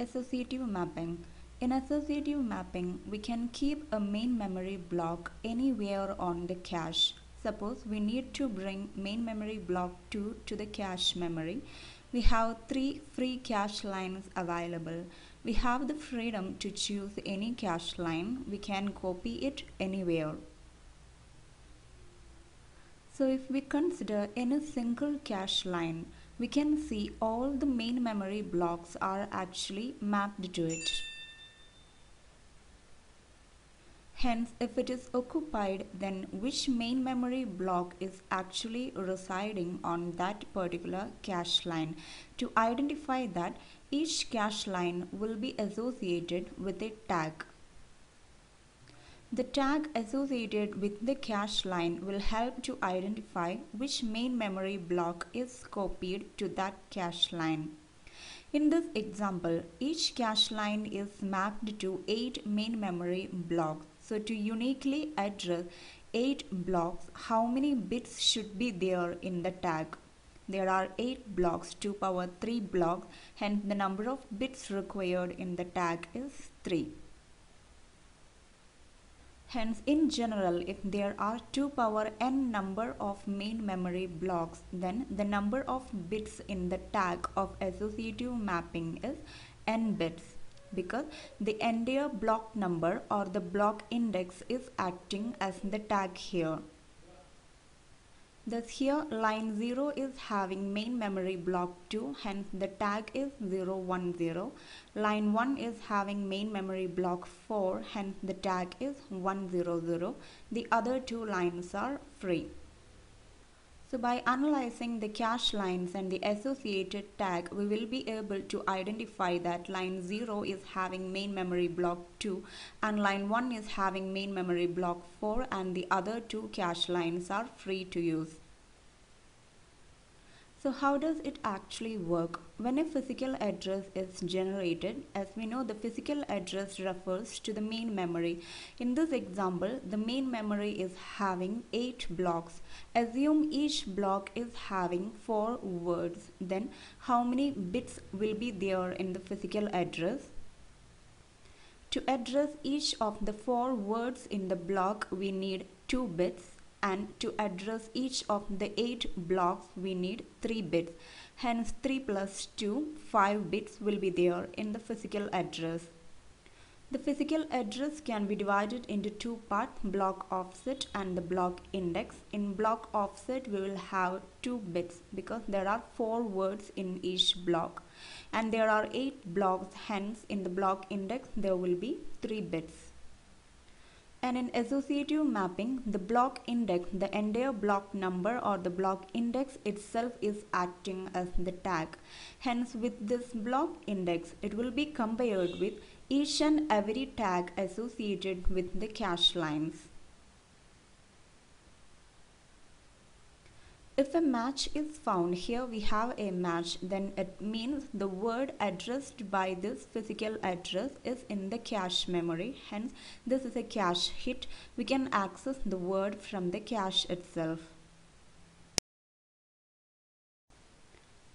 Associative mapping. In associative mapping, we can keep a main memory block anywhere on the cache. Suppose we need to bring main memory block 2 to the cache memory. We have three free cache lines available. We have the freedom to choose any cache line. We can copy it anywhere. So if we consider any single cache line, we can see all the main memory blocks are actually mapped to it. Hence, if it is occupied, then which main memory block is actually residing on that particular cache line. To identify that, each cache line will be associated with a tag. The tag associated with the cache line will help to identify which main memory block is copied to that cache line. In this example, each cache line is mapped to 8 main memory blocks. So to uniquely address 8 blocks, how many bits should be there in the tag? There are 8 blocks, 2 power 3 blocks, hence the number of bits required in the tag is 3. Hence, in general, if there are 2 power n number of main memory blocks, then the number of bits in the tag of associative mapping is n bits because the entire block number or the block index is acting as the tag here. Thus here line 0 is having main memory block 2 hence the tag is 010. Line 1 is having main memory block 4 hence the tag is 100. The other two lines are free. So by analyzing the cache lines and the associated tag, we will be able to identify that line 0 is having main memory block 2 and line 1 is having main memory block 4 and the other two cache lines are free to use. So how does it actually work? When a physical address is generated, as we know the physical address refers to the main memory. In this example, the main memory is having 8 blocks. Assume each block is having 4 words. Then how many bits will be there in the physical address? To address each of the 4 words in the block, we need 2 bits and to address each of the 8 blocks we need 3 bits. Hence 3 plus 2, 5 bits will be there in the physical address. The physical address can be divided into two parts, block offset and the block index. In block offset, we will have two bits because there are four words in each block and there are eight blocks. Hence, in the block index, there will be three bits. And in associative mapping, the block index, the entire block number or the block index itself is acting as the tag. Hence, with this block index, it will be compared with each and every tag associated with the cache lines. If a match is found, here we have a match, then it means the word addressed by this physical address is in the cache memory. Hence, this is a cache hit. We can access the word from the cache itself.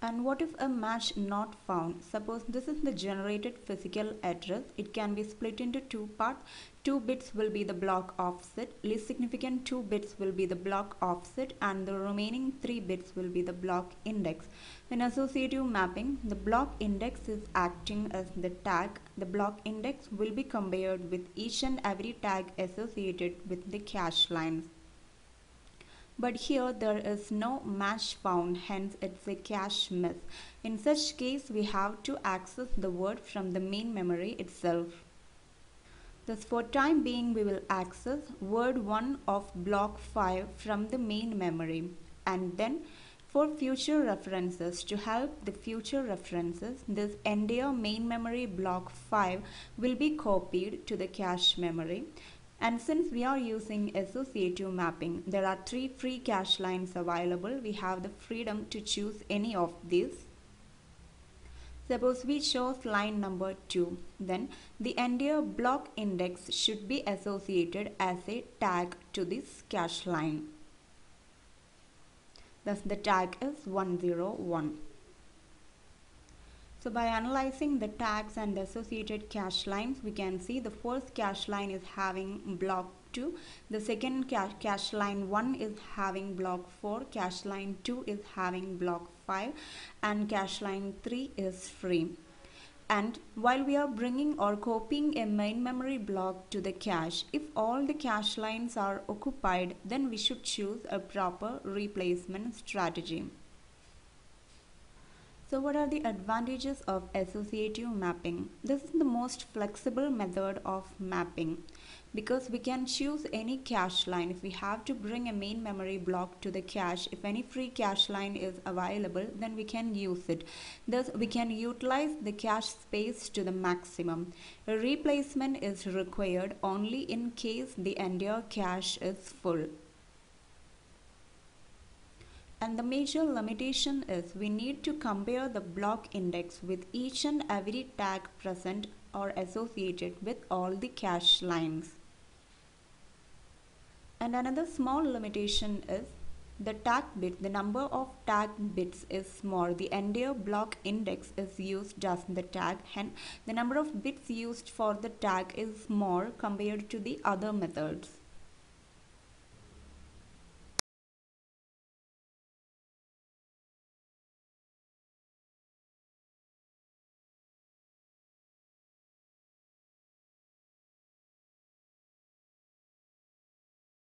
And what if a match not found? Suppose this is the generated physical address. It can be split into two parts. 2 bits will be the block offset. Least significant 2 bits will be the block offset and the remaining 3 bits will be the block index. In associative mapping, the block index is acting as the tag. The block index will be compared with each and every tag associated with the cache lines but here there is no match found hence it's a cache miss. In such case we have to access the word from the main memory itself. Thus for time being we will access word 1 of block 5 from the main memory and then for future references to help the future references this entire main memory block 5 will be copied to the cache memory and since we are using associative mapping, there are three free cache lines available. We have the freedom to choose any of these. Suppose we chose line number 2, then the entire block index should be associated as a tag to this cache line. Thus the tag is 101. So by analyzing the tags and the associated cache lines, we can see the first cache line is having block 2, the second cache, cache line 1 is having block 4, cache line 2 is having block 5 and cache line 3 is free. And while we are bringing or copying a main memory block to the cache, if all the cache lines are occupied, then we should choose a proper replacement strategy. So what are the advantages of associative mapping? This is the most flexible method of mapping because we can choose any cache line. If we have to bring a main memory block to the cache, if any free cache line is available, then we can use it. Thus, we can utilize the cache space to the maximum. A replacement is required only in case the entire cache is full. And the major limitation is we need to compare the block index with each and every tag present or associated with all the cache lines. And another small limitation is the tag bit, the number of tag bits is small. The entire block index is used as the tag. Hence, the number of bits used for the tag is small compared to the other methods.